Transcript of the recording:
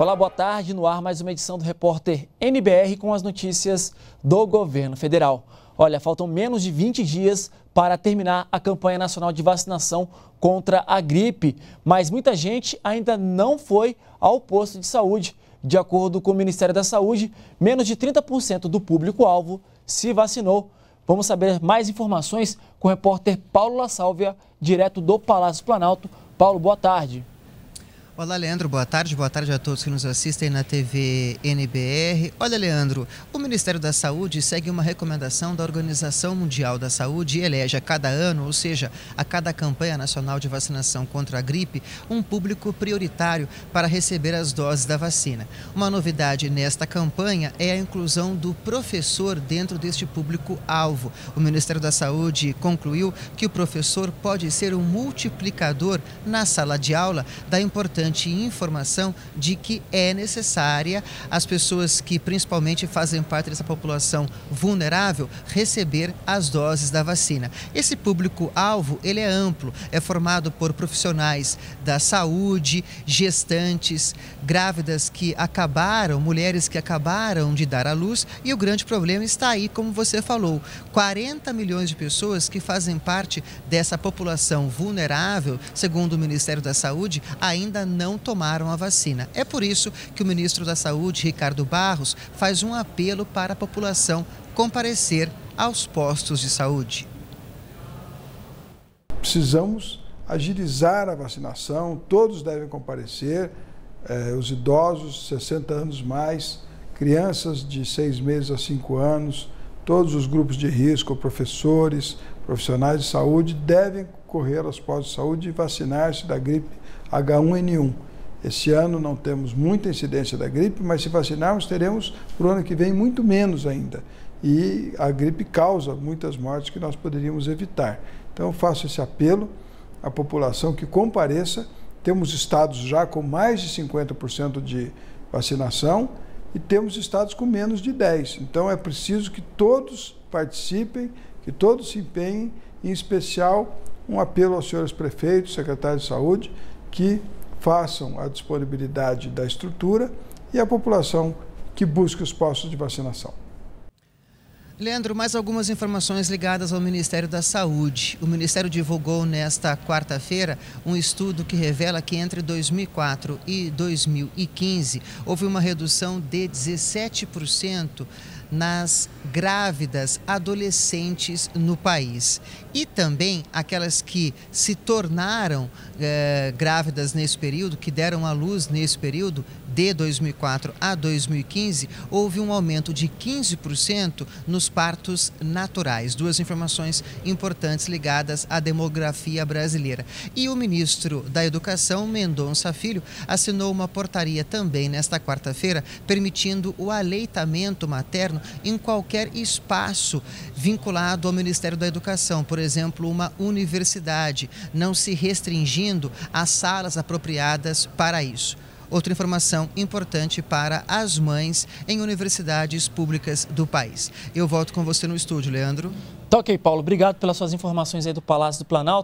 Olá, boa tarde. No ar, mais uma edição do repórter NBR com as notícias do governo federal. Olha, faltam menos de 20 dias para terminar a campanha nacional de vacinação contra a gripe, mas muita gente ainda não foi ao posto de saúde. De acordo com o Ministério da Saúde, menos de 30% do público-alvo se vacinou. Vamos saber mais informações com o repórter Paulo La Sálvia, direto do Palácio Planalto. Paulo, boa tarde. Olá, Leandro. Boa tarde. Boa tarde a todos que nos assistem na TV NBR. Olha, Leandro, o Ministério da Saúde segue uma recomendação da Organização Mundial da Saúde e elege a cada ano, ou seja, a cada campanha nacional de vacinação contra a gripe, um público prioritário para receber as doses da vacina. Uma novidade nesta campanha é a inclusão do professor dentro deste público-alvo. O Ministério da Saúde concluiu que o professor pode ser um multiplicador na sala de aula da importante importante informação de que é necessária. As pessoas que principalmente fazem parte dessa população vulnerável receber as doses da vacina. Esse público-alvo, ele é amplo, é formado por profissionais da saúde, gestantes, grávidas que acabaram, mulheres que acabaram de dar à luz. E o grande problema está aí, como você falou, 40 milhões de pessoas que fazem parte dessa população vulnerável, segundo o Ministério da Saúde, ainda não tomaram a vacina. É por isso que o ministro da Saúde, Ricardo Barros, faz um apelo para a população comparecer aos postos de saúde. Precisamos agilizar a vacinação, todos devem comparecer, eh, os idosos, 60 anos mais, crianças de 6 meses a 5 anos, todos os grupos de risco, professores, profissionais de saúde devem correr aos postos de saúde e vacinar-se da gripe H1N1. Esse ano não temos muita incidência da gripe, mas se vacinarmos, teremos para o ano que vem muito menos ainda. E a gripe causa muitas mortes que nós poderíamos evitar. Então, faço esse apelo à população que compareça. Temos estados já com mais de 50% de vacinação e temos estados com menos de 10%. Então, é preciso que todos participem, que todos se empenhem, em especial um apelo aos senhores prefeitos, secretários de saúde, que façam a disponibilidade da estrutura e a população que busque os postos de vacinação. Leandro, mais algumas informações ligadas ao Ministério da Saúde. O Ministério divulgou nesta quarta-feira um estudo que revela que entre 2004 e 2015 houve uma redução de 17% nas grávidas adolescentes no país. E também aquelas que se tornaram eh, grávidas nesse período, que deram à luz nesse período, de 2004 a 2015, houve um aumento de 15% nos partos naturais. Duas informações importantes ligadas à demografia brasileira. E o ministro da Educação, Mendonça Filho, assinou uma portaria também nesta quarta-feira, permitindo o aleitamento materno em qualquer espaço vinculado ao Ministério da Educação, por exemplo, uma universidade, não se restringindo às salas apropriadas para isso. Outra informação importante para as mães em universidades públicas do país. Eu volto com você no estúdio, Leandro. Tá ok, Paulo. Obrigado pelas suas informações aí do Palácio do Planalto.